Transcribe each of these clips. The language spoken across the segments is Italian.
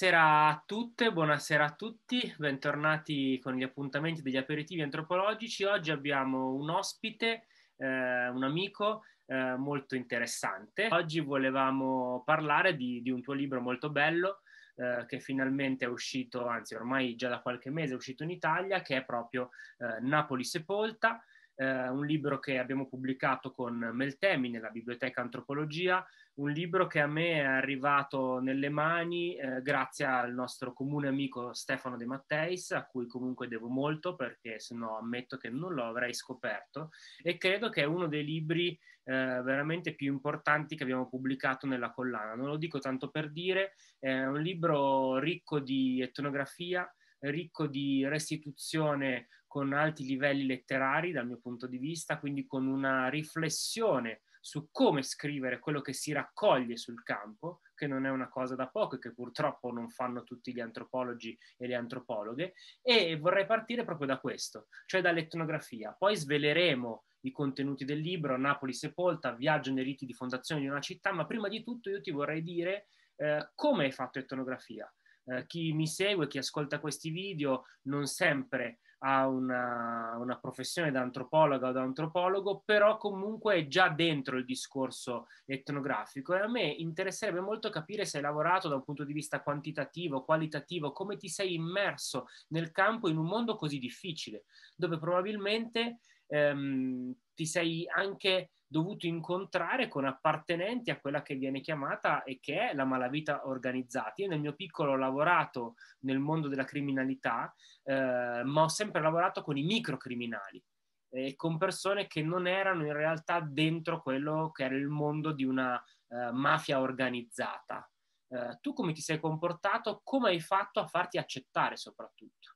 Buonasera a tutte, buonasera a tutti, bentornati con gli appuntamenti degli aperitivi antropologici. Oggi abbiamo un ospite, eh, un amico eh, molto interessante. Oggi volevamo parlare di, di, un tuo libro molto bello eh, che finalmente è uscito, anzi ormai già da qualche mese è uscito in Italia, che è proprio eh, Napoli Sepolta eh, un libro che abbiamo pubblicato con Meltemi nella Biblioteca Antropologia, un libro che a me è arrivato nelle mani eh, grazie al nostro comune amico Stefano De Matteis, a cui comunque devo molto perché se no ammetto che non lo avrei scoperto e credo che è uno dei libri eh, veramente più importanti che abbiamo pubblicato nella collana. Non lo dico tanto per dire, è un libro ricco di etnografia, ricco di restituzione con alti livelli letterari dal mio punto di vista, quindi con una riflessione su come scrivere quello che si raccoglie sul campo, che non è una cosa da poco e che purtroppo non fanno tutti gli antropologi e le antropologhe, e vorrei partire proprio da questo, cioè dall'etnografia. Poi sveleremo i contenuti del libro, Napoli sepolta, viaggio nei riti di fondazione di una città, ma prima di tutto io ti vorrei dire eh, come hai fatto etnografia. Eh, chi mi segue, chi ascolta questi video, non sempre ha una, una, professione da antropologa o da antropologo, però comunque è già dentro il discorso etnografico. E a me interesserebbe molto capire se hai lavorato da un punto di vista quantitativo, qualitativo, come ti sei immerso nel campo in un mondo così difficile, dove probabilmente ehm, ti sei anche dovuto incontrare con appartenenti a quella che viene chiamata e che è la malavita organizzata. Io nel mio piccolo ho lavorato nel mondo della criminalità, eh, ma ho sempre lavorato con i microcriminali e con persone che non erano in realtà dentro quello che era il mondo di una eh, mafia organizzata. Eh, tu come ti sei comportato? Come hai fatto a farti accettare soprattutto?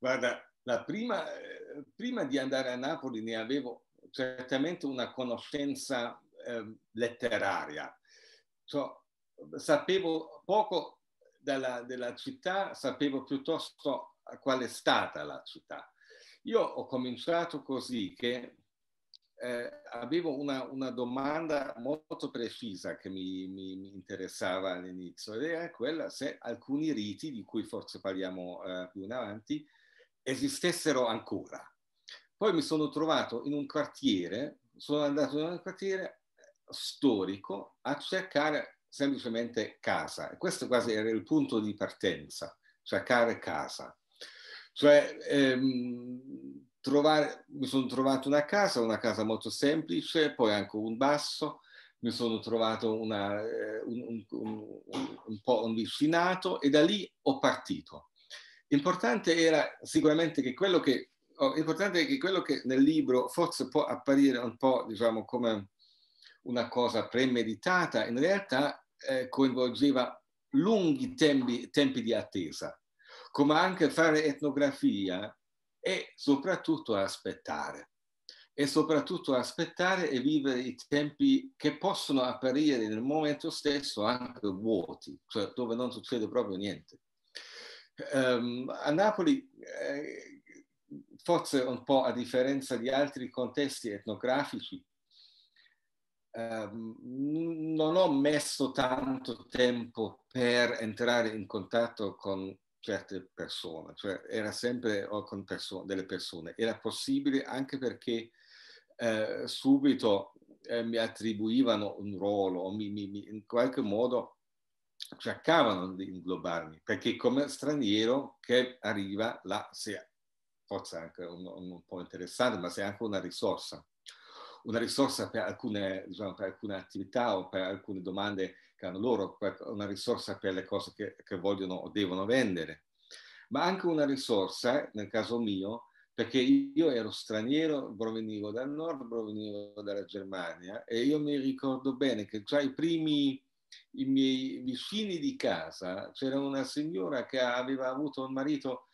Guarda, prima, eh, prima di andare a Napoli ne avevo certamente una conoscenza eh, letteraria. Cioè, sapevo poco della, della, città, sapevo piuttosto qual è stata la città. Io ho cominciato così che eh, avevo una, una, domanda molto precisa che mi, mi, mi, interessava all'inizio ed era quella se alcuni riti, di cui forse parliamo eh, più in avanti, esistessero ancora. Poi mi sono trovato in un quartiere, sono andato in un quartiere storico a cercare semplicemente casa. Questo quasi era il punto di partenza, cercare casa. Cioè, ehm, trovare, mi sono trovato una casa, una casa molto semplice, poi anche un basso, mi sono trovato una, eh, un, un, un, po' un vicinato e da lì ho partito. Importante era sicuramente che quello che oh, importante è che quello che nel libro forse può apparire un po' diciamo come una cosa premeditata, in realtà eh, coinvolgeva lunghi tempi, tempi di attesa, come anche fare etnografia e soprattutto aspettare e soprattutto aspettare e vivere i tempi che possono apparire nel momento stesso anche vuoti, cioè dove non succede proprio niente. Um, a Napoli eh, forse un po' a differenza di altri contesti etnografici, ehm, non ho messo tanto tempo per entrare in contatto con certe persone, cioè era sempre con perso- delle persone. Era possibile anche perché eh, subito eh, mi attribuivano un ruolo o mi, mi, in qualche modo cercavano di inglobarmi, perché come straniero che arriva là si forse anche un, un, po' interessante, ma sei anche una risorsa. Una risorsa per alcune, diciamo, per alcune attività o per alcune domande che hanno loro, una risorsa per le cose che, che vogliono o devono vendere, ma anche una risorsa, nel caso mio, perché io ero straniero, provenivo dal nord, provenivo dalla Germania e io mi ricordo bene che già i primi, i miei vicini di casa, c'era una signora che aveva avuto un marito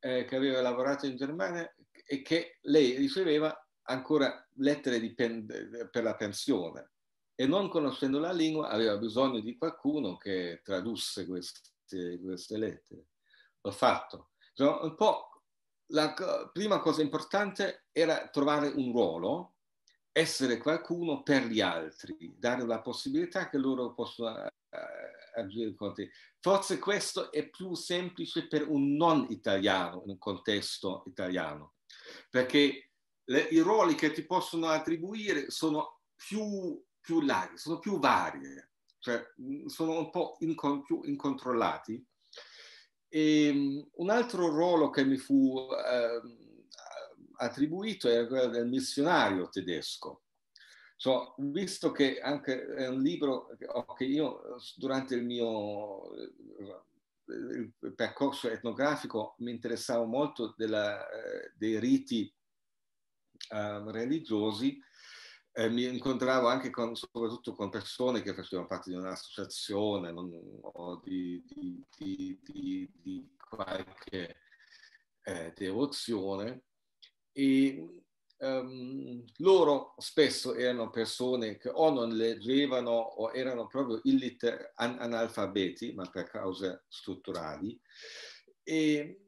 eh, che aveva lavorato in Germania e che lei riceveva ancora lettere pen, per la pensione e non conoscendo la lingua aveva bisogno di qualcuno che tradusse queste, queste lettere. L'ho fatto. Un po' la prima cosa importante era trovare un ruolo, essere qualcuno per gli altri, dare la possibilità che loro possano eh, agire con te. Forse questo è più semplice per un non italiano, in un contesto italiano, perché le, i ruoli che ti possono attribuire sono più, più larghi, sono più vari, cioè sono un po' incon, più incontrollati. E, um, un altro ruolo che mi fu eh, attribuito era quello del missionario tedesco So, visto che anche è un libro che io durante il mio il percorso etnografico mi interessavo molto della, eh, dei riti uh, religiosi, eh, mi incontravo anche con, soprattutto con persone che facevano parte di un'associazione non, o di, di, di, di qualche eh, devozione. E um, loro spesso erano persone che o non leggevano o erano proprio illiter- an- analfabeti, ma per cause strutturali. E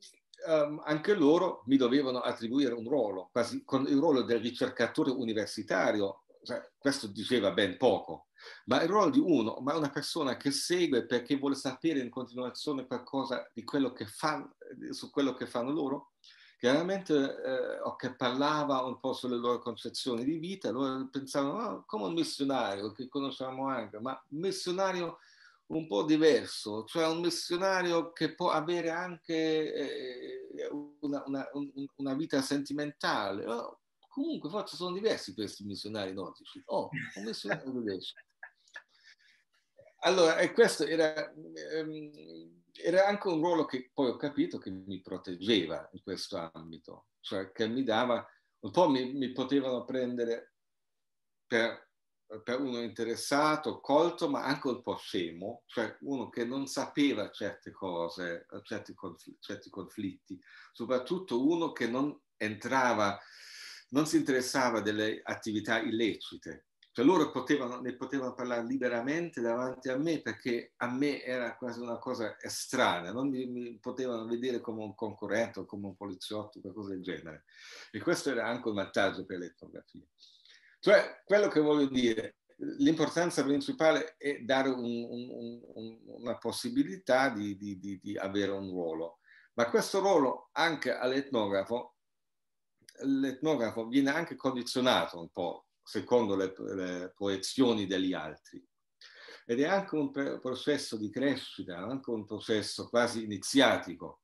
um, anche loro mi dovevano attribuire un ruolo, quasi con il ruolo del ricercatore universitario. Cioè, questo diceva ben poco, ma il ruolo di uno, ma una persona che segue perché vuole sapere in continuazione qualcosa di quello che fanno, su quello che fanno loro, chiaramente eh, o che parlava un po' sulle loro concezioni di vita, loro pensavano oh, come un missionario che conosciamo anche, ma un missionario un po' diverso, cioè un missionario che può avere anche eh, una, una, una, vita sentimentale. Oh, comunque forse sono diversi questi missionari nordici. Oh, un missionario diverso. Allora, e questo era... Ehm, era anche un ruolo che poi ho capito che mi proteggeva in questo ambito, cioè che mi dava, un po' mi, mi potevano prendere per, per, uno interessato, colto, ma anche un po' scemo, cioè uno che non sapeva certe cose, certi conflitti, certi conflitti soprattutto uno che non entrava, non si interessava delle attività illecite, cioè loro potevano, ne potevano parlare liberamente davanti a me perché a me era quasi una cosa estranea, non mi, mi potevano vedere come un concorrente o come un poliziotto, qualcosa del genere. E questo era anche un vantaggio per l'etnografia. Cioè, quello che voglio dire, l'importanza principale è dare un, un, un, una possibilità di, di, di, di avere un ruolo. Ma questo ruolo anche all'etnografo, l'etnografo viene anche condizionato un po' secondo le, le proiezioni degli altri. Ed è anche un processo di crescita, anche un processo quasi iniziatico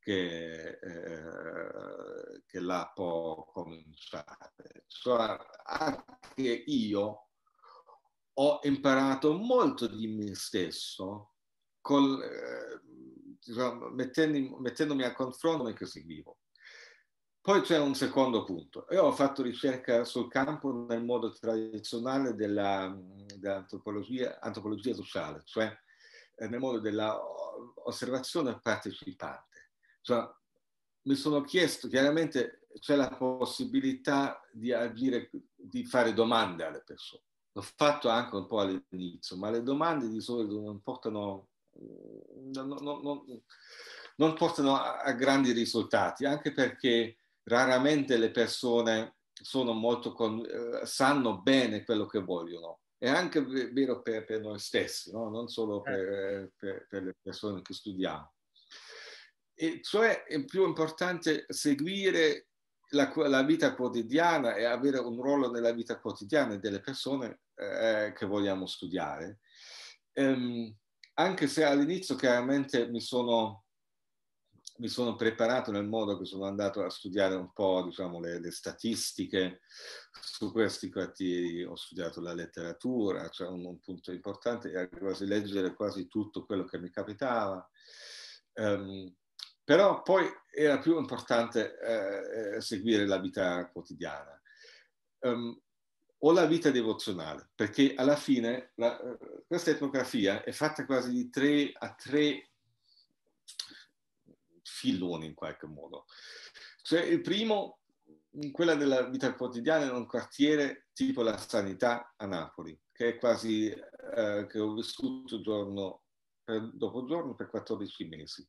che, eh, che là può cominciare. Cioè, anche io ho imparato molto di me stesso col, eh, diciamo, mettendomi, mettendomi a confronto mentre seguivo. Poi c'è un secondo punto. Io ho fatto ricerca sul campo nel modo tradizionale della, dell'antropologia antropologia sociale, cioè eh, nel modo dell'osservazione partecipante. Cioè, mi sono chiesto, chiaramente c'è la possibilità di agire, di fare domande alle persone. L'ho fatto anche un po' all'inizio, ma le domande di solito non portano, non, non, non, non portano a grandi risultati, anche perché raramente le persone sono molto con, eh, sanno bene quello che vogliono. È anche vero per, per noi stessi, no? non solo per, certo. per, per, le persone che studiamo. E cioè è più importante seguire la, la, vita quotidiana e avere un ruolo nella vita quotidiana delle persone eh, che vogliamo studiare. Um, anche se all'inizio chiaramente mi sono mi sono preparato nel modo che sono andato a studiare un po' diciamo, le, le statistiche su questi quartieri, ho studiato la letteratura, cioè un, un punto importante era quasi leggere quasi tutto quello che mi capitava. Um, però poi era più importante eh, eh, seguire la vita quotidiana. Um, o la vita devozionale, perché alla fine la, questa etnografia è fatta quasi di tre a tre filoni in qualche modo. Cioè, il primo, quella della vita quotidiana in un quartiere tipo la sanità a Napoli, che è quasi, eh, che ho vissuto giorno per, dopo giorno per 14 mesi.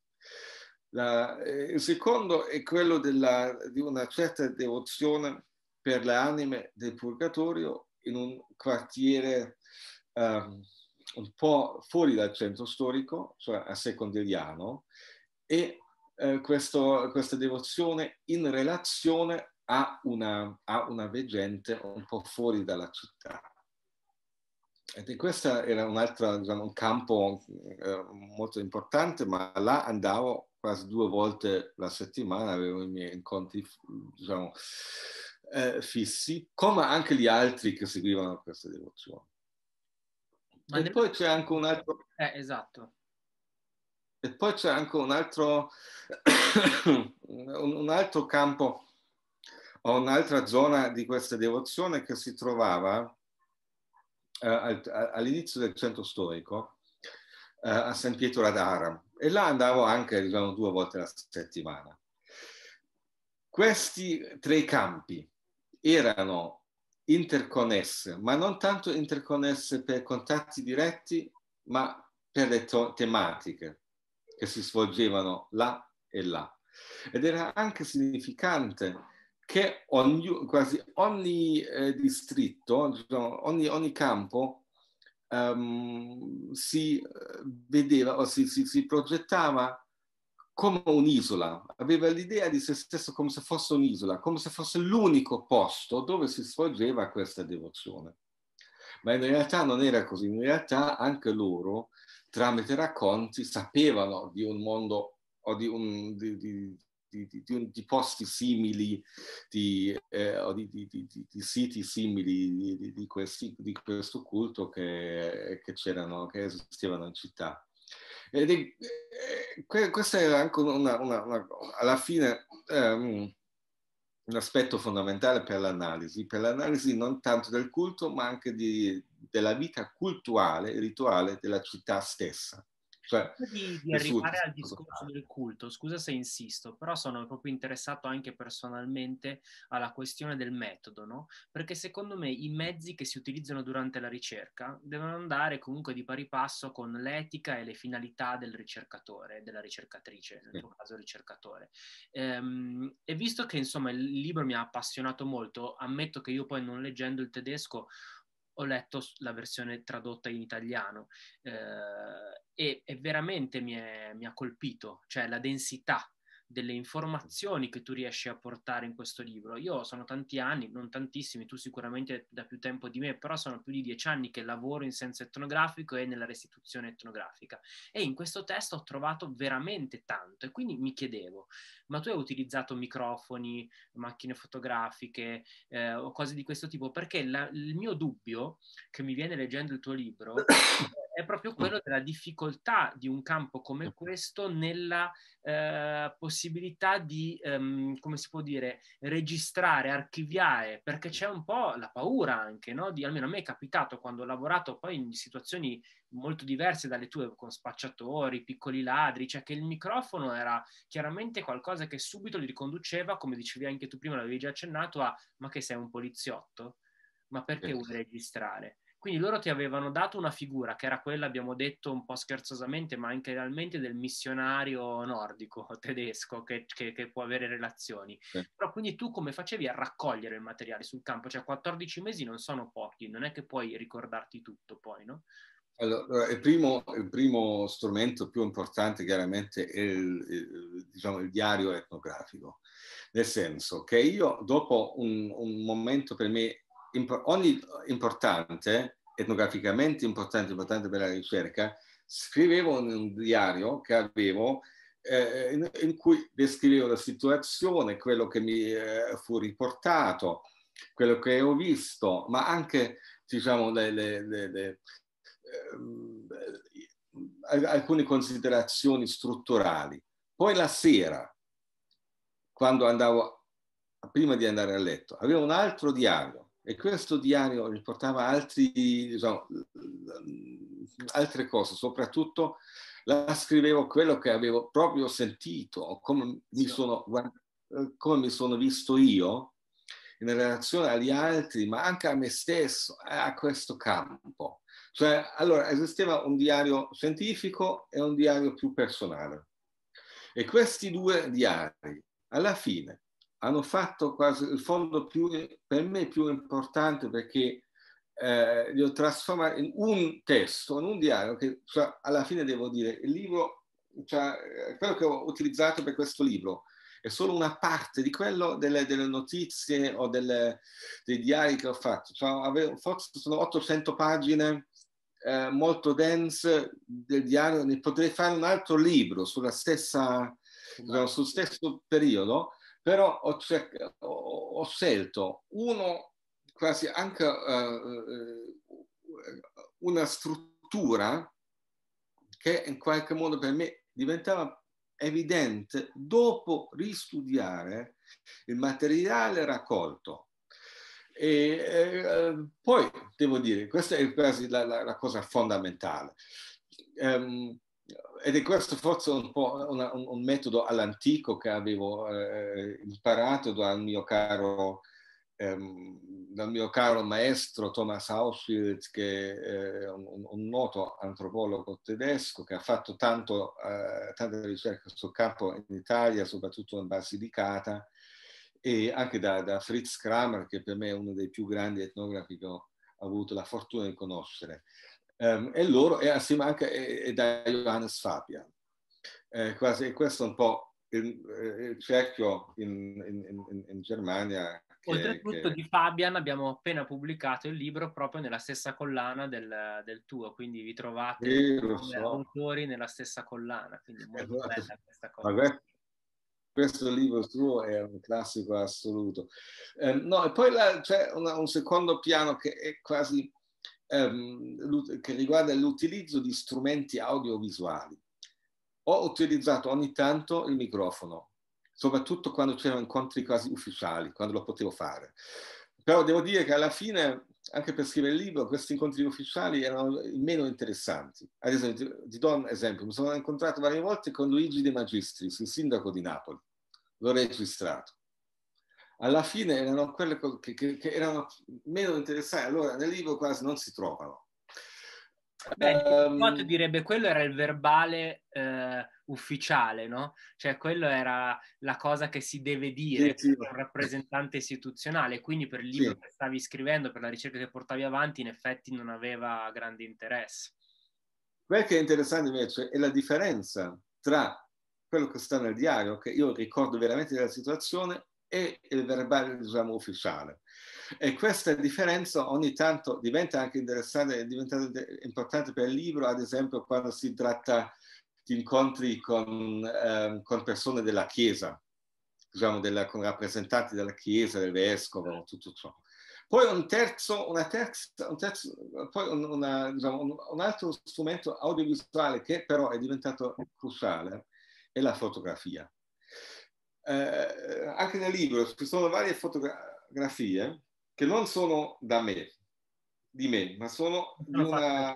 La, eh, il secondo è quello della, di una certa devozione per le anime del purgatorio in un quartiere um, un po' fuori dal centro storico, cioè a Secondigliano, e eh, questo, questa devozione in relazione a una, a una veggente un po' fuori dalla città. E questo era un altro diciamo, un campo eh, molto importante, ma là andavo quasi due volte la settimana, avevo i miei incontri diciamo, eh, fissi, come anche gli altri che seguivano questa devozione. Ma e nel... poi c'è anche un altro... Eh, esatto. E poi c'è anche un altro, un altro campo o un'altra zona di questa devozione che si trovava eh, all'inizio del centro storico eh, a San Pietro ad Aram e là andavo anche diciamo, due volte alla settimana. Questi tre campi erano interconnesse, ma non tanto interconnesse per contatti diretti, ma per le to- tematiche che si svolgevano là e là. Ed era anche significante che ogni, quasi ogni eh, distretto, diciamo, ogni, ogni, campo um, si eh, vedeva o si, si, si progettava come un'isola, aveva l'idea di se stesso come se fosse un'isola, come se fosse l'unico posto dove si svolgeva questa devozione. Ma in realtà non era così, in realtà anche loro, tramite racconti, sapevano di un mondo o di, un, di, di, di, posti simili, eh, o di, siti simili di, questi, di questo culto che, che, che esistevano in città. Ed è, eh, questo era anche una, una, una, alla fine um, un aspetto fondamentale per l'analisi, per l'analisi non tanto del culto, ma anche di, della vita cultuale, rituale della città stessa. Cioè, di, di arrivare al discorso del culto, scusa se insisto, però sono proprio interessato anche personalmente alla questione del metodo, no? Perché secondo me i mezzi che si utilizzano durante la ricerca devono andare comunque di pari passo con l'etica e le finalità del ricercatore, della ricercatrice, nel tuo caso ricercatore. Ehm, e visto che insomma il libro mi ha appassionato molto, ammetto che io poi non leggendo il tedesco ho letto la versione tradotta in italiano eh, e, e, veramente mi, è, mi ha colpito, cioè la densità delle informazioni che tu riesci a portare in questo libro. Io sono tanti anni, non tantissimi, tu sicuramente da più tempo di me, però sono più di dieci anni che lavoro in senso etnografico e nella restituzione etnografica e in questo testo ho trovato veramente tanto e quindi mi chiedevo, ma tu hai utilizzato microfoni, macchine fotografiche eh, o cose di questo tipo? Perché la, il mio dubbio che mi viene leggendo il tuo libro è proprio quello della difficoltà di un campo come questo nella eh, possibilità di, um, come si può dire, registrare, archiviare, perché c'è un po' la paura anche, no? Di, almeno a me è capitato quando ho lavorato poi in situazioni molto diverse dalle tue, con spacciatori, piccoli ladri, cioè che il microfono era chiaramente qualcosa che subito li riconduceva, come dicevi anche tu prima, l'avevi già accennato, a ma che sei un poliziotto? Ma perché vuoi registrare? Quindi loro ti avevano dato una figura che era quella, abbiamo detto un po' scherzosamente, ma anche realmente del missionario nordico tedesco che, che, che può avere relazioni. Sì. Però quindi tu come facevi a raccogliere il materiale sul campo? Cioè 14 mesi non sono pochi, non è che puoi ricordarti tutto poi, no? Allora, il primo, il primo strumento più importante chiaramente è il, il, diciamo, il diario etnografico, nel senso che io dopo un, un momento per me ogni importante, etnograficamente importante, importante per la ricerca, scrivevo in un diario che avevo eh, in, in, cui descrivevo la situazione, quello che mi eh, fu riportato, quello che ho visto, ma anche diciamo, le, le, le eh, alcune considerazioni strutturali. Poi la sera, quando andavo, prima di andare a letto, avevo un altro diario e questo diario riportava altri, diciamo, altre cose, soprattutto la scrivevo quello che avevo proprio sentito, come mi sono, come mi sono visto io in relazione agli altri, ma anche a me stesso, a questo campo. Cioè, allora, esisteva un diario scientifico e un diario più personale. E questi due diari, alla fine, hanno fatto quasi il fondo più, per me più importante perché eh, li ho trasformati in un testo, in un diario che cioè, alla fine devo dire, il libro, cioè, quello che ho utilizzato per questo libro è solo una parte di quello delle, delle notizie o delle, dei diari che ho fatto. Cioè, avevo, forse sono 800 pagine eh, molto dense del diario, ne potrei fare un altro libro sulla stessa, diciamo, sul stesso periodo, però ho, ho, ho scelto uno quasi anche uh, una struttura che in qualche modo per me diventava evidente dopo ristudiare il materiale raccolto. E eh, poi devo dire, questa è quasi la, la, la cosa fondamentale. Um, ed è questo forse un po' una, un, un, metodo all'antico che avevo eh, imparato dal mio caro ehm, dal mio caro maestro Thomas Auschwitz, che è un, un noto antropologo tedesco che ha fatto tanto, eh, tante ricerche sul campo in Italia, soprattutto in Basilicata, e anche da, da, Fritz Kramer, che per me è uno dei più grandi etnografi che ho avuto la fortuna di conoscere. Um, e loro, e assieme anche e, e da Johannes Fabian. Eh, quasi, questo è un po' il, eh, il cerchio in, in, in, Germania Oltretutto che... di Fabian abbiamo appena pubblicato il libro proprio nella stessa collana del, del tuo, quindi vi trovate sì, so. autori nella stessa collana, quindi molto esatto. bella questa cosa. Vabbè. Questo libro tuo è un classico assoluto. Eh, no, e poi la, c'è una, un secondo piano che è quasi ehm, che riguarda l'utilizzo di strumenti audiovisuali. Ho utilizzato ogni tanto il microfono, soprattutto quando c'erano incontri quasi ufficiali, quando lo potevo fare. Però devo dire che alla fine, anche per scrivere il libro, questi incontri ufficiali erano meno interessanti. Ad esempio, ti do un esempio, mi sono incontrato varie volte con Luigi De Magistris, il sindaco di Napoli, l'ho registrato. Alla fine erano quelle che, che, che erano meno interessanti, allora nel libro quasi non si trovano. Beh, um, direbbe quello era il verbale eh, ufficiale, no? Cioè quello era la cosa che si deve dire sì, sì. per un rappresentante istituzionale, quindi per il libro sì. che stavi scrivendo, per la ricerca che portavi avanti, in effetti non aveva grande interesse. Quel che è interessante invece è la differenza tra quello che sta nel diario, che io ricordo veramente della situazione, e il verbale, diciamo, ufficiale. E questa differenza ogni tanto diventa anche interessante, è diventata importante per il libro, ad esempio quando si tratta di incontri con, eh, con persone della Chiesa, diciamo della, con rappresentanti della Chiesa, del Vescovo, tutto ciò. Poi un terzo, una terza, un, terzo, poi una, diciamo, un, un altro strumento audiovisuale che però è diventato cruciale è la fotografia. Eh, anche nel libro ci sono varie fotografie che non sono da me, di me, ma sono di una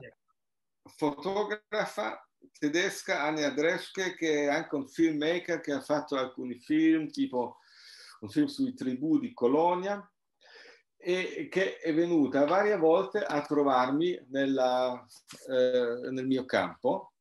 fotografa tedesca, Anja Dreschke, che è anche un filmmaker che ha fatto alcuni film, tipo un film sui tribù di Colonia, e che è venuta varie volte a trovarmi nella, eh, nel mio campo.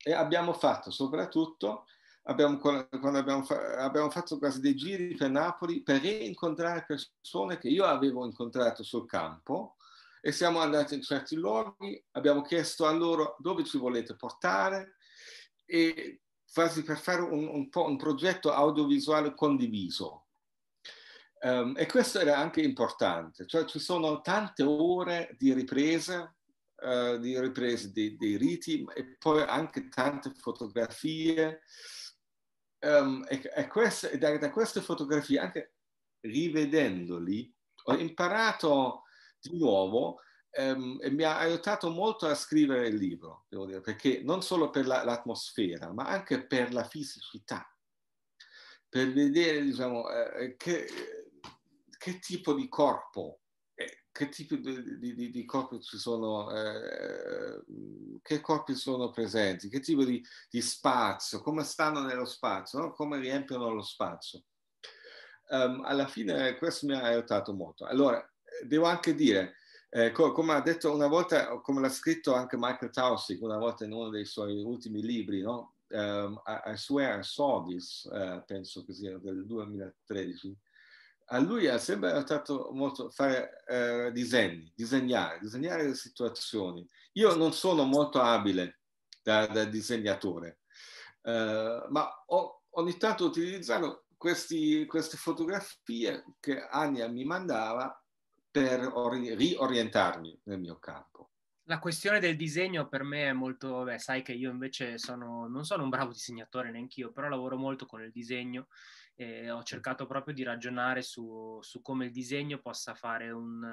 E abbiamo fatto soprattutto abbiamo, quando abbiamo, abbiamo, fatto quasi dei giri per Napoli per rincontrare persone che io avevo incontrato sul campo e siamo andati in certi luoghi, abbiamo chiesto a loro dove ci volete portare e quasi per fare un, un, po' un progetto audiovisuale condiviso. Um, e questo era anche importante, cioè ci sono tante ore di riprese, uh, di riprese dei, dei riti e poi anche tante fotografie, um, e, e, queste, da, da, queste fotografie, anche rivedendoli, ho imparato di nuovo um, e mi ha aiutato molto a scrivere il libro, devo dire, perché non solo per la, l'atmosfera, ma anche per la fisicità, per vedere, diciamo, eh, che, che tipo di corpo che tipo di, di, di, corpi ci sono, eh, che corpi sono presenti, che tipo di, di spazio, come stanno nello spazio, no? come riempiono lo spazio. Um, alla fine questo mi ha aiutato molto. Allora, devo anche dire, eh, co- come ha detto una volta, come l'ha scritto anche Michael Taussig una volta in uno dei suoi ultimi libri, no? Um, I, I, swear I saw this, uh, penso che sia del 2013, a lui è sempre aiutato molto fare eh, disegni, disegnare, disegnare le situazioni. Io non sono molto abile da, da disegnatore, eh, ma ho ogni tanto utilizzato questi, queste fotografie che Ania mi mandava per riorientarmi nel mio campo. La questione del disegno per me è molto, beh, sai che io invece sono, non sono un bravo disegnatore neanch'io, però lavoro molto con il disegno ho cercato proprio di ragionare su, su come il disegno possa fare un,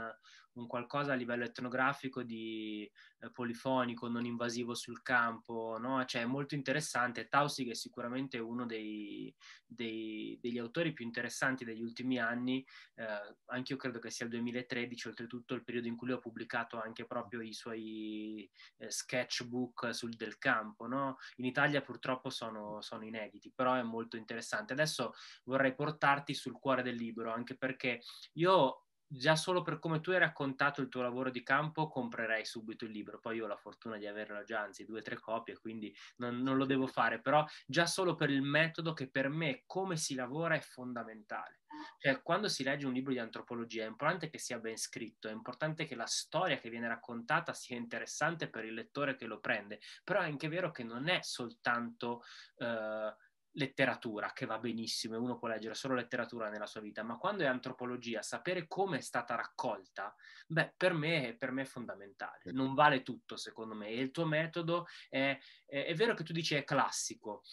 un qualcosa a livello etnografico di eh, polifonico, non invasivo sul campo, no? Cioè è molto interessante. Tausig è sicuramente uno dei, dei, degli autori più interessanti degli ultimi anni, eh, anche io credo che sia il 2013, oltretutto il periodo in cui lui ha pubblicato anche proprio i suoi eh, sketchbook sul del campo, no? In Italia purtroppo sono, sono inediti, però è molto interessante. Adesso vorrei portarti sul cuore del libro, anche perché io già solo per come tu hai raccontato il tuo lavoro di campo comprerei subito il libro. Poi io ho la fortuna di averlo già, anzi due o tre copie, quindi non, non, lo devo fare, però già solo per il metodo che per me come si lavora è fondamentale. Cioè, quando si legge un libro di antropologia è importante che sia ben scritto, è importante che la storia che viene raccontata sia interessante per il lettore che lo prende, però è anche vero che non è soltanto... Eh, letteratura, che va benissimo e uno può leggere solo letteratura nella sua vita, ma quando è antropologia, sapere come è stata raccolta, beh, per me, per me è fondamentale. Non vale tutto, secondo me. E il tuo metodo è, è, è vero che tu dici è classico,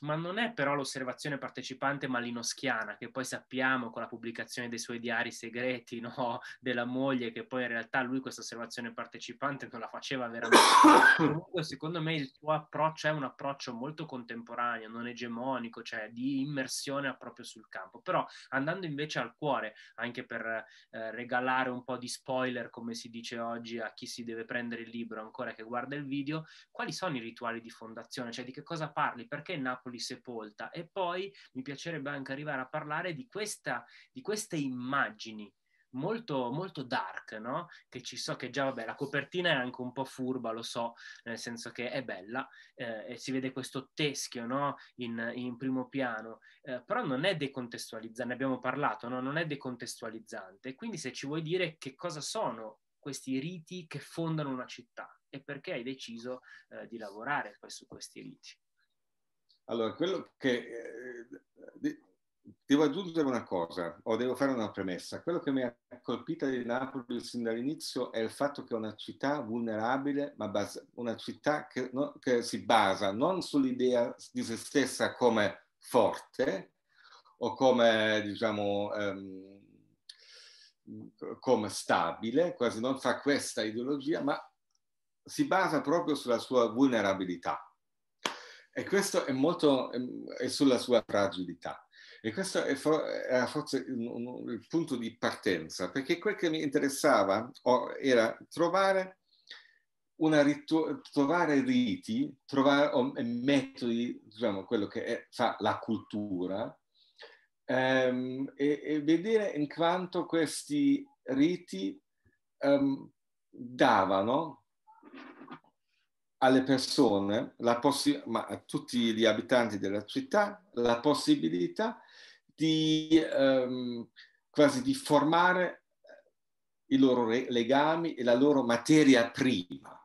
ma non è però l'osservazione partecipante malinoschiana, che poi sappiamo con la pubblicazione dei suoi diari segreti, no? della moglie, che poi in realtà lui questa osservazione partecipante non la faceva veramente. Secondo me, il tuo approccio è un approccio molto contemporaneo, non egemonico, cioè di immersione proprio sul campo. Però andando invece al cuore, anche per eh, regalare un po' di spoiler, come si dice oggi, a chi si deve prendere il libro ancora che guarda il video, quali sono i rituali di fondazione? Cioè di che cosa parli? Perché Napoli Napoli sepolta. E poi mi piacerebbe anche arrivare a parlare di, questa, di queste immagini molto, molto dark, no? Che ci so che già, vabbè, la copertina è anche un po' furba, lo so, nel senso che è bella eh, e si vede questo teschio, no? In, in primo piano, eh, però non è decontestualizzante, ne abbiamo parlato, no? Non è decontestualizzante. Quindi se ci vuoi dire che cosa sono questi riti che fondano una città e perché hai deciso eh, di lavorare poi su questi riti. Allora, quello che eh, devo aggiungere una cosa, o devo fare una premessa. Quello che mi ha colpito di Napoli sin dall'inizio è il fatto che è una città vulnerabile, ma base, una città che, no, che, si basa non sull'idea di se stessa come forte o come, diciamo, um, come stabile, quasi non fa questa ideologia, ma si basa proprio sulla sua vulnerabilità e questo è molto è sulla sua fragilità. E questo è forse il punto di partenza, perché quel che mi interessava era trovare, ritu- trovare riti, trovare metodi, diciamo, quello che è, fa la cultura, ehm, e, e, vedere in quanto questi riti ehm, davano alle persone, ma a tutti gli abitanti della città, la possibilità di um, quasi di formare i loro legami e la loro materia prima.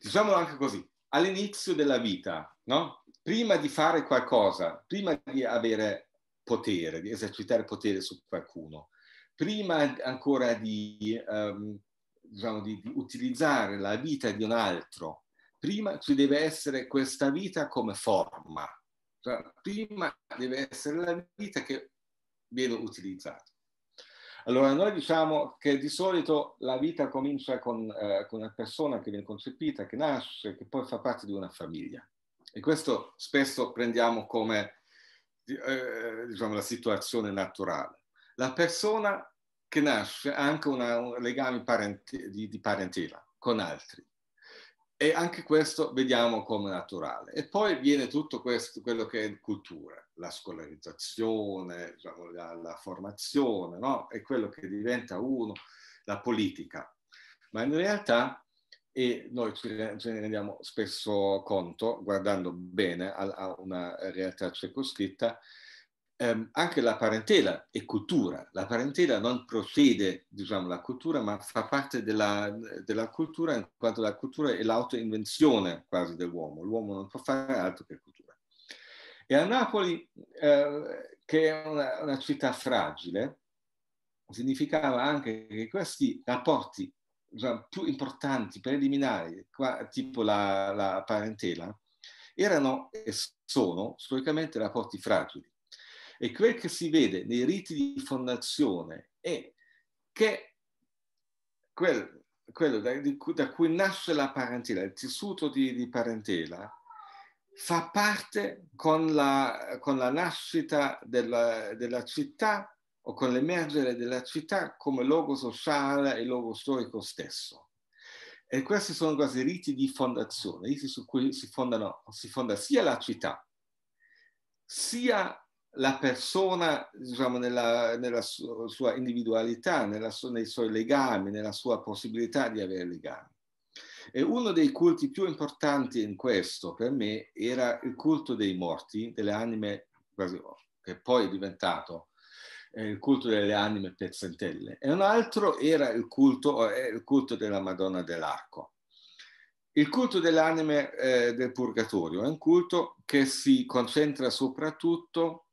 Diciamolo anche così, all'inizio della vita, no? prima di fare qualcosa, prima di avere potere, di esercitare potere su qualcuno, prima ancora di, um, diciamo, di, di utilizzare la vita di un altro prima ci deve essere questa vita come forma, cioè, prima deve essere la vita che viene utilizzata. Allora noi diciamo che di solito la vita comincia con, eh, con una persona che viene concepita, che nasce, che poi fa parte di una famiglia. E questo spesso prendiamo come eh, diciamo, la situazione naturale. La persona che nasce ha anche una, un legame parente, di, di parentela con altri. E anche questo vediamo come naturale. E poi viene tutto questo, quello che è cultura, la scolarizzazione, diciamo, la, la, formazione, no? È quello che diventa uno, la politica. Ma in realtà, e noi ce ne rendiamo spesso conto, guardando bene a, a una realtà circoscritta, ehm, anche la parentela è cultura. La parentela non procede, diciamo, la cultura, ma fa parte della, della cultura in quanto la cultura è l'autoinvenzione quasi dell'uomo. L'uomo non può fare altro che cultura. E a Napoli, eh, che è una, una città fragile, significava anche che questi rapporti più importanti, preliminari, tipo la, la parentela, erano e sono storicamente rapporti fragili. E quel che si vede nei riti di fondazione è che quel, quello da, di, da, cui nasce la parentela, il tessuto di, di parentela, fa parte con la, con la nascita della, della città o con l'emergere della città come luogo sociale e luogo storico stesso. E questi sono quasi riti di fondazione, riti su cui si, fondano, si fonda sia la città, sia la persona diciamo, nella, nella sua, individualità, nella nei suoi legami, nella sua possibilità di avere legami. E uno dei culti più importanti in questo per me era il culto dei morti, delle anime, che poi è diventato eh, il culto delle anime pezzentelle, e un altro era il culto, eh, il culto della Madonna dell'Arco. Il culto delle anime eh, del Purgatorio è un culto che si concentra soprattutto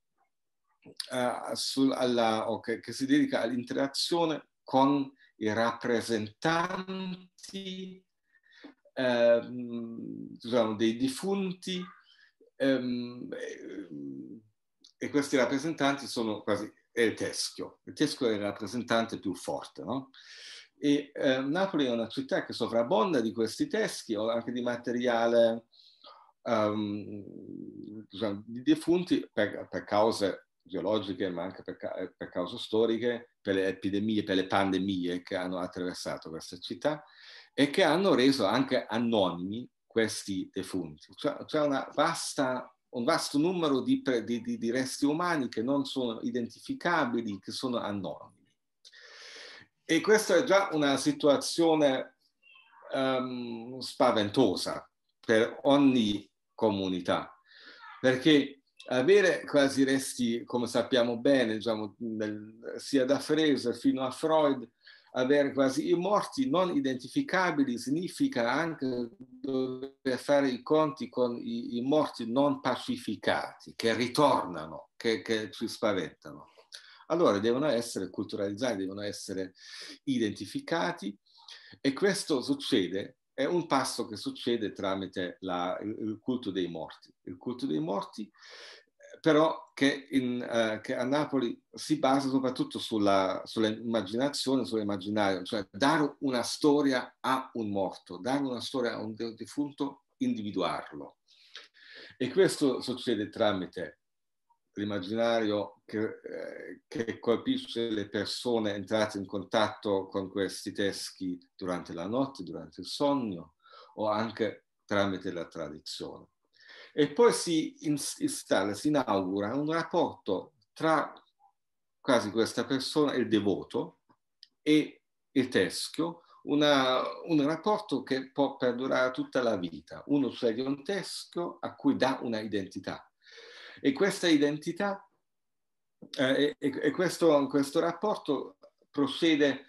uh, su, alla, okay, che si dedica all'interazione con i rappresentanti eh, diciamo, dei defunti ehm, e questi rappresentanti sono quasi il teschio. Il teschio è il rappresentante più forte, no? E eh, Napoli è una città che sovrabbonda di questi teschi o anche di materiale um, diciamo, di defunti per, per, cause geologiche, ma anche per, per, cause storiche, per le epidemie, per le pandemie che hanno attraversato questa città e che hanno reso anche anonimi questi defunti. Cioè, c'è una vasta un vasto numero di, di, di, resti umani che non sono identificabili, che sono anonimi. E questa è già una situazione um, spaventosa per ogni comunità, perché avere quasi resti, come sappiamo bene, diciamo, nel, sia da Fraser fino a Freud, avere quasi i morti non identificabili significa anche dover fare i conti con i, i morti non pacificati, che ritornano, che, che ci spaventano. Allora devono essere culturalizzati, devono essere identificati e questo succede, è un passo che succede tramite la, il, culto dei morti. Il culto dei morti però che, in, uh, che, a Napoli si basa soprattutto sulla, sull'immaginazione, sull'immaginario, cioè dare una storia a un morto, dare una storia a un defunto, individuarlo. E questo succede tramite l'immaginario che, eh, che, colpisce le persone entrate in contatto con questi teschi durante la notte, durante il sogno o anche tramite la tradizione. E poi si installa, si inaugura un rapporto tra quasi questa persona, il devoto, e il teschio, una, un rapporto che può perdurare tutta la vita. Uno sceglie un teschio a cui dà una identità. E questa identità eh, e, e questo, questo rapporto procede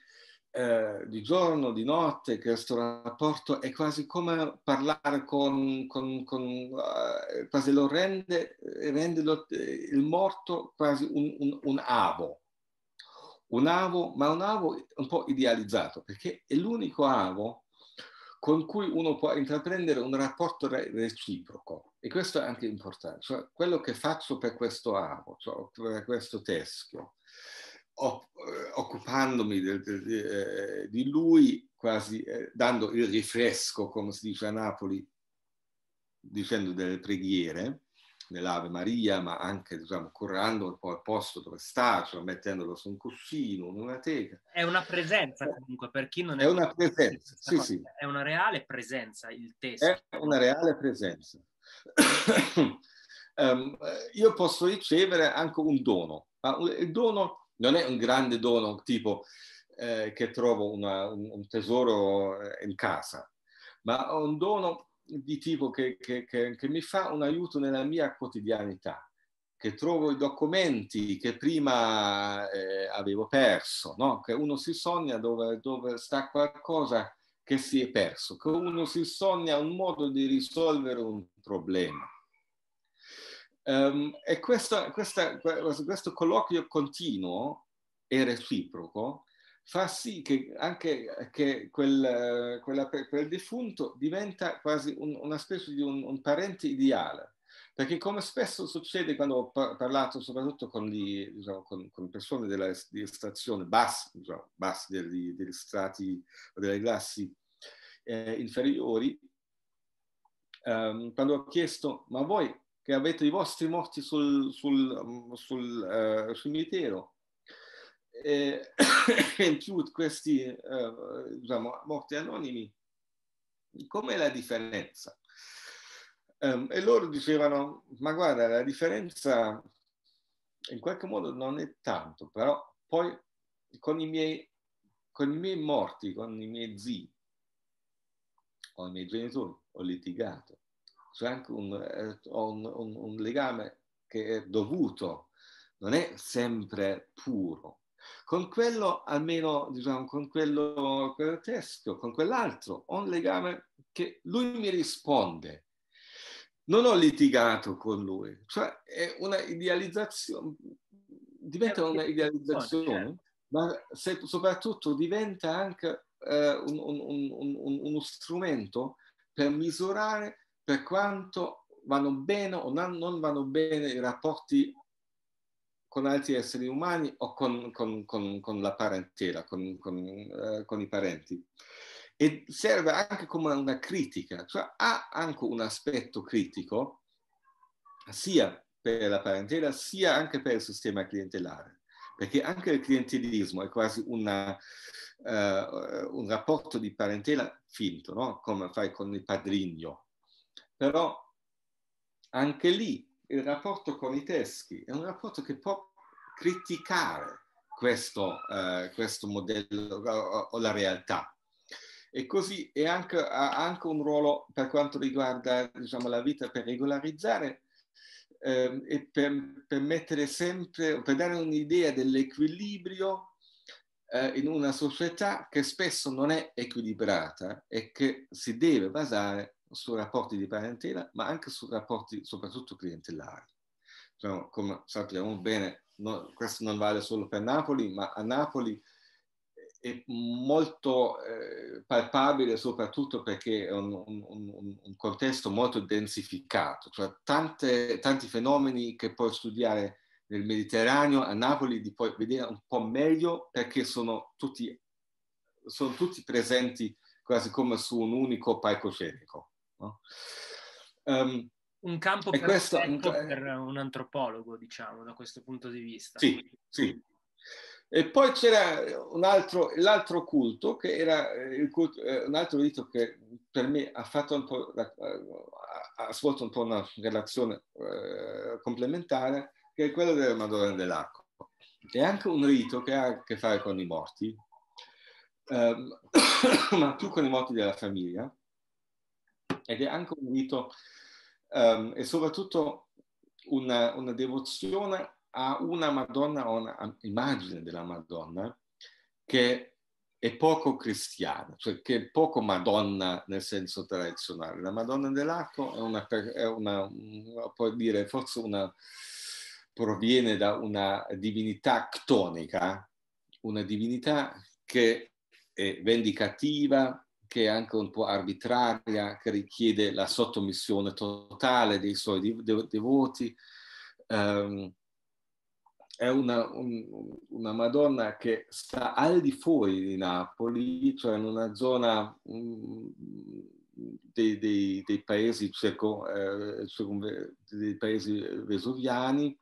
eh, di giorno, di notte, questo rapporto è quasi come parlare con, con, con uh, quasi lo rende, rende lo, il morto quasi un, un, un, avo, un avo, ma un avo un po' idealizzato, perché è l'unico avo con cui uno può intraprendere un rapporto reciproco. E questo è anche importante, cioè quello che faccio per questo avo, cioè per questo teschio, eh, occupandomi del, del, eh, di lui, quasi eh, dando il rifresco, come si dice a Napoli, dicendo delle preghiere nell'Ave Maria, ma anche diciamo, curando un po' il posto dove sta, cioè mettendolo su un cuscino, in una teca. È una presenza comunque, per chi non è... È una presenza, sì, sì. È una reale presenza il testo. È una reale presenza. um, io posso ricevere anche un dono, ma il dono non è un grande dono tipo eh, che trovo una, un, un, tesoro eh, in casa, ma un dono di tipo che, che, che, che, mi fa un aiuto nella mia quotidianità, che trovo i documenti che prima eh, avevo perso, no? che uno si sogna dove, dove sta qualcosa che si è perso, che uno si sogna un modo di risolvere un problema. Um, e questa, questa, questo colloquio continuo e reciproco fa sì che anche che quel, quella, quel defunto diventa quasi un, una specie di un, un, parente ideale. Perché come spesso succede quando ho parlato soprattutto con, gli, diciamo, con, con persone della, di estrazione bassi, diciamo, bassi degli, degli strati o delle classi eh, inferiori, um, quando ho chiesto ma voi che avete i vostri morti sul, sul, sul uh, cimitero, e in più questi uh, diciamo, morti anonimi, com'è la differenza? Um, e loro dicevano, ma guarda, la differenza in qualche modo non è tanto, però poi con i miei, con i miei morti, con i miei zii, o i miei genitori, ho litigato. C'è anche un, eh, un, un, un legame che è dovuto, non è sempre puro. Con quello, almeno diciamo, con quello, quello teschio, con quell'altro, ho un legame che lui mi risponde. Non ho litigato con lui, cioè è una idealizzazione, diventa una idealizzazione, ma se, soprattutto diventa anche eh, un, un, un, uno strumento per misurare per quanto vanno bene o non vanno bene i rapporti con altri esseri umani o con, con, con, con la parentela, con, eh, i parenti. E serve anche come una critica, cioè ha anche un aspetto critico sia per la parentela sia anche per il sistema clientelare, perché anche il clientelismo è quasi una, uh, un rapporto di parentela finto, no? come fai con il padrigno. Però anche lì il rapporto con i teschi è un rapporto che può criticare questo, uh, questo modello o, o, la realtà. E così è anche, ha anche un ruolo per quanto riguarda diciamo, la vita per regolarizzare eh, e per, per, mettere sempre, per dare un'idea dell'equilibrio eh, in una società che spesso non è equilibrata e che si deve basare su rapporti di parentela, ma anche su rapporti soprattutto clientellari. Cioè, come sappiamo bene, no, questo non vale solo per Napoli, ma a Napoli è molto eh, palpabile soprattutto perché è un, un, un, un contesto molto densificato, cioè tante, tanti fenomeni che puoi studiare nel Mediterraneo, a Napoli li puoi vedere un po' meglio perché sono tutti, sono tutti presenti quasi come su un unico palcoscenico. No? Um, un campo questo, per un antropologo, diciamo, da questo punto di vista. Sì, sì. E poi c'era un altro, l'altro culto, che era il culto, eh, un altro rito che per me ha, fatto un po', ha svolto un po' una relazione eh, complementare, che è quello della Madonna dell'Arco. È anche un rito che ha a che fare con i morti, ehm, ma più con i morti della famiglia, ed è anche un rito um, e soprattutto una, una, devozione a una Madonna, a un'immagine della Madonna che è poco cristiana, cioè che è poco Madonna nel senso tradizionale. La Madonna dell'Arco è una, è una puoi dire, forse una, proviene da una divinità ctonica, una divinità che è vendicativa, che è anche un po' arbitraria, che richiede la sottomissione totale dei suoi devoti. Um, è una, un, una, Madonna che sta al di fuori di Napoli, cioè in una zona um, dei, dei, dei, paesi circo, eh, dei paesi vesuviani,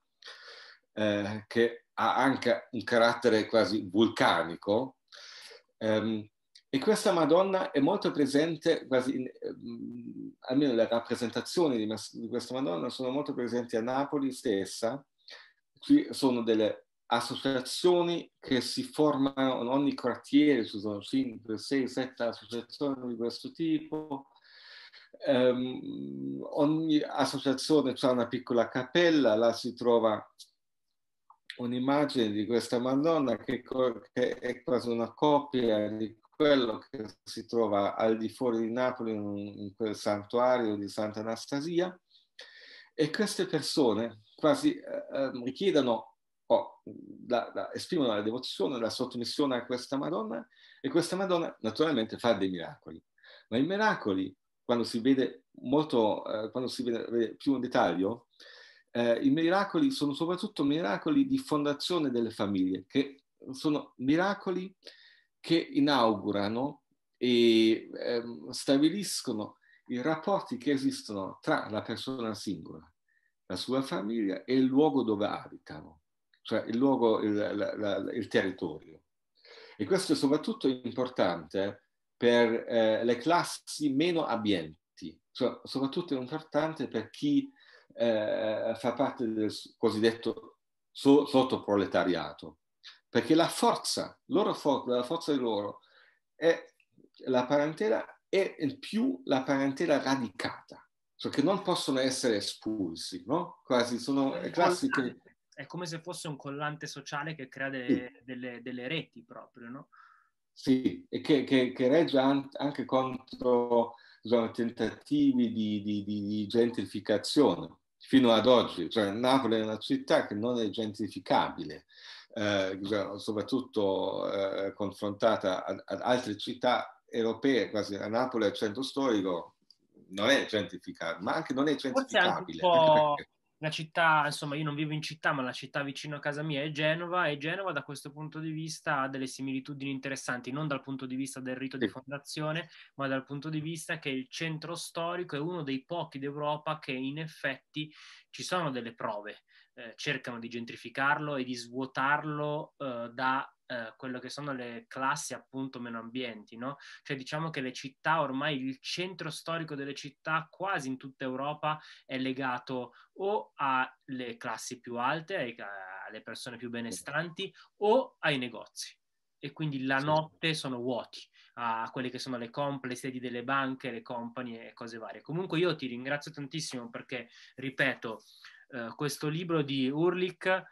eh, che ha anche un carattere quasi vulcanico. Um, e questa Madonna è molto presente, quasi in, eh, almeno le rappresentazioni di, di, questa Madonna sono molto presenti a Napoli stessa. Qui sono delle associazioni che si formano in ogni quartiere, ci sono 5, 6, 7 associazioni di questo tipo. Um, ogni associazione ha una piccola cappella, là si trova un'immagine di questa Madonna che, che, è quasi una copia di quello che si trova al di fuori di Napoli in, in quel santuario di Santa Anastasia e queste persone quasi eh, ehm, richiedono oh, la, la, esprimono la devozione, la sottomissione a questa Madonna e questa Madonna naturalmente fa dei miracoli. Ma i miracoli, quando si vede molto, eh, quando si vede, vede, più in dettaglio, eh, i miracoli sono soprattutto miracoli di fondazione delle famiglie, che sono miracoli che inaugurano e ehm, stabiliscono i rapporti che esistono tra la persona singola, la sua famiglia e il luogo dove abitano, cioè il luogo, il, la, la, il territorio. E questo è soprattutto importante per eh, le classi meno abbienti, cioè, soprattutto importante per chi eh, fa parte del cosiddetto so- sottoproletariato, perché la forza, loro for- la forza di loro è la parentela è in più la parentela radicata, cioè che non possono essere espulsi, no? Quasi sono classi che è come se fosse un collante sociale che crea delle, sì. delle, delle reti proprio, no? Sì, e che, che, che regge anche contro diciamo, tentativi di, di, di, gentrificazione fino ad oggi. Cioè, Napoli è una città che non è gentrificabile, eh, diciamo, soprattutto eh, confrontata ad, ad, altre città europee, quasi a Napoli, al centro storico, non è gentrificabile, ma anche non è gentrificabile. Forse anche un po' la città, insomma, io non vivo in città, ma la città vicino a casa mia è Genova e Genova da questo punto di vista ha delle similitudini interessanti, non dal punto di vista del rito di fondazione, ma dal punto di vista che il centro storico è uno dei pochi d'Europa che in effetti ci sono delle prove, eh, cercano di gentrificarlo e di svuotarlo eh, da eh, quello che sono le classi appunto meno ambienti, no? Cioè diciamo che le città, ormai il centro storico delle città quasi in tutta Europa è legato o alle classi più alte, ai, alle persone più benestanti o ai negozi. E quindi la notte sono vuoti a quelle che sono le comp, le sedi delle banche, le compagnie e cose varie. Comunque io ti ringrazio tantissimo perché, ripeto, eh, questo libro di Urlich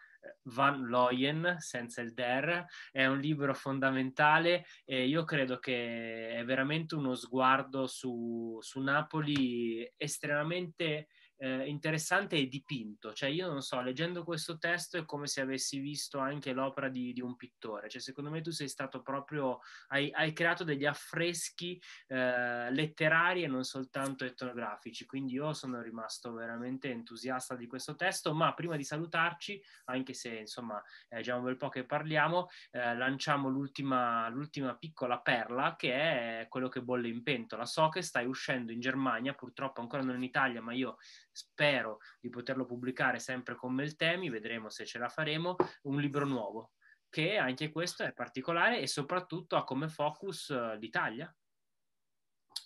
Van Loyen, senza il der, è un libro fondamentale e io credo che è veramente uno sguardo su, su Napoli estremamente eh, interessante e dipinto. Cioè, io non so, leggendo questo testo è come se avessi visto anche l'opera di, di un pittore. Cioè, secondo me tu sei stato proprio, hai, hai creato degli affreschi eh, letterari e non soltanto etnografici. Quindi io sono rimasto veramente entusiasta di questo testo. Ma prima di salutarci, anche se insomma è già un bel po' che parliamo, eh, lanciamo l'ultima, l'ultima piccola perla che è quello che bolle in pentola. So che stai uscendo in Germania, purtroppo ancora non in Italia, ma io spero di poterlo pubblicare sempre con Meltemi, vedremo se ce la faremo, un libro nuovo, che anche questo è particolare e soprattutto ha come focus uh, l'Italia.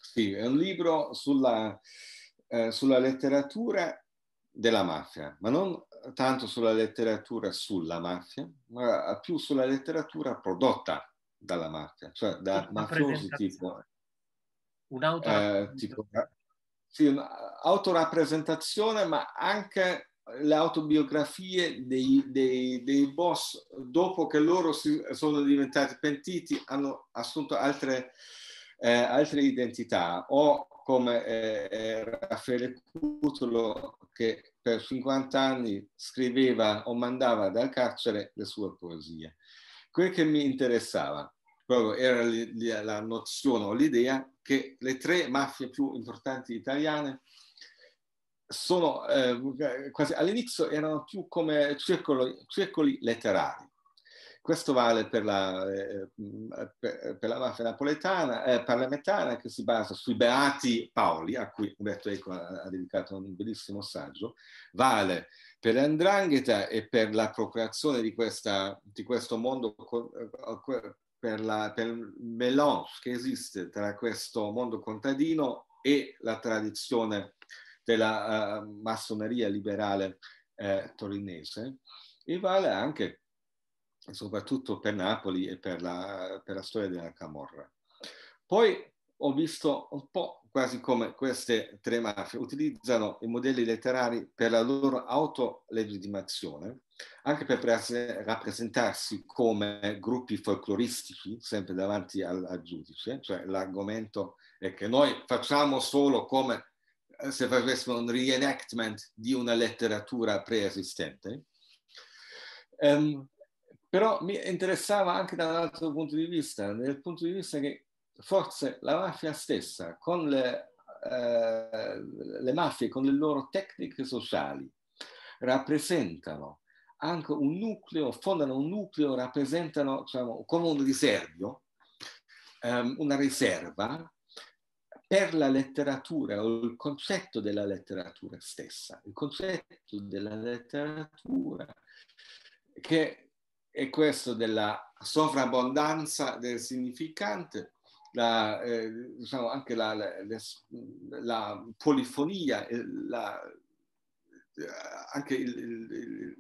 Sì, è un libro sulla, eh, sulla letteratura della mafia, ma non tanto sulla letteratura sulla mafia, ma più sulla letteratura prodotta dalla mafia, cioè da mafiosi tipo, eh, tipo sì, un'autorappresentazione, ma anche le autobiografie dei, dei, dei, boss, dopo che loro si, sono diventati pentiti, hanno assunto altre, eh, altre identità, o come eh, Raffaele Cutolo che per 50 anni scriveva o mandava dal carcere le sue poesie. Quel che mi interessava era la nozione o l'idea che le tre mafie più importanti italiane sono eh, quasi all'inizio erano più come circoli, circoli letterari. Questo vale per la, eh, per, per la mafia napoletana, eh, parlamentare, che si basa sui Beati Paoli, a cui Umberto Eco ha, ha dedicato un bellissimo saggio, vale per l'andrangheta e per la procreazione di, questa, di questo mondo eh, per, la, per il melange che esiste tra questo mondo contadino e la tradizione della uh, massoneria liberale uh, torinese e vale anche soprattutto per Napoli e per la, per la storia della Camorra. Poi ho visto un po' quasi come queste tre mafie utilizzano i modelli letterari per la loro autolegittimazione, anche per rappresentarsi come gruppi folcloristici, sempre davanti al, al giudice, cioè l'argomento è che noi facciamo solo come eh, se facessimo un reenactment di una letteratura preesistente. Um, però mi interessava anche da un altro punto di vista, dal punto di vista che forse la mafia stessa, con le, eh, le mafie, con le loro tecniche sociali, rappresentano anche un nucleo, fondano un nucleo, rappresentano diciamo, come un riservio, um, una riserva per la letteratura o il concetto della letteratura stessa, il concetto della letteratura che è questo della sovrabbondanza del significante, la, eh, diciamo anche la, la, la polifonia, la, anche il, il, il,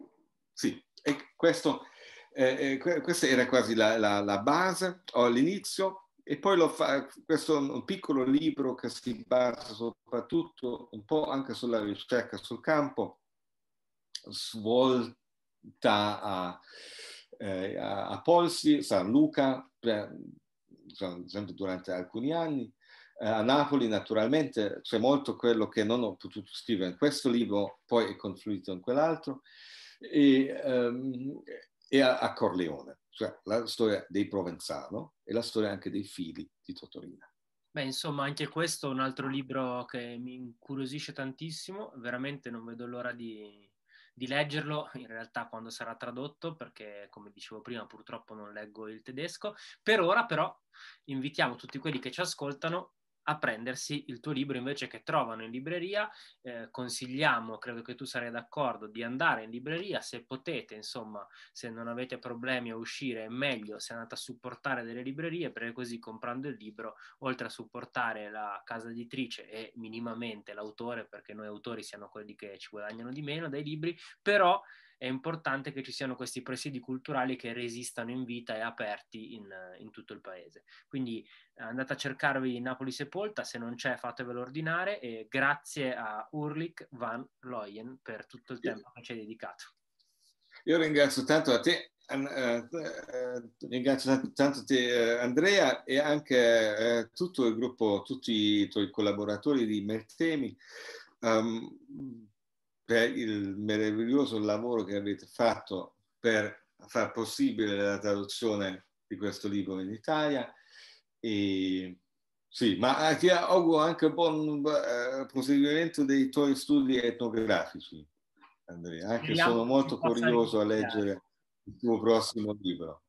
sì, e questo, eh, eh questa era quasi la, base o l'inizio e poi lo fa, questo un piccolo libro che si basa soprattutto un po' anche sulla ricerca sul campo, svolta a, eh, a Polsi, San Luca, sempre durante alcuni anni. Eh, a Napoli naturalmente c'è molto quello che non ho potuto scrivere in questo libro, poi è confluito in quell'altro, e, um, e a, a Corleone cioè la storia dei Provenzano e la storia anche dei figli di Totorina. Beh, insomma, anche questo è un altro libro che mi incuriosisce tantissimo, veramente non vedo l'ora di, di leggerlo, in realtà quando sarà tradotto, perché come dicevo prima purtroppo non leggo il tedesco. Per ora però invitiamo tutti quelli che ci ascoltano a prendersi il tuo libro invece che trovano in libreria. Eh, consigliamo, credo che tu sarai d'accordo, di andare in libreria se potete, insomma, se non avete problemi a uscire, è meglio se andate a supportare delle librerie, perché così comprando il libro, oltre a supportare la casa editrice e minimamente l'autore, perché noi autori siamo quelli che ci guadagnano di meno dai libri, però è importante che ci siano questi presidi culturali che resistano in vita e aperti in, in tutto il paese. Quindi eh, andate a cercarvi Napoli Sepolta, se non c'è fatevelo ordinare e grazie a Urlik van Looyen per tutto il tempo che ci hai dedicato. Io ringrazio tanto a te, uh, uh, ringrazio tanto te Andrea e anche tutto il gruppo, tutti i tuoi collaboratori di Meltemi. Um, per il meraviglioso lavoro che avete fatto per far possibile la traduzione di questo libro in Italia. E, sì, ma ti auguro anche un buon uh, proseguimento dei tuoi studi etnografici, Andrea, anche sono molto curioso a leggere il tuo prossimo libro.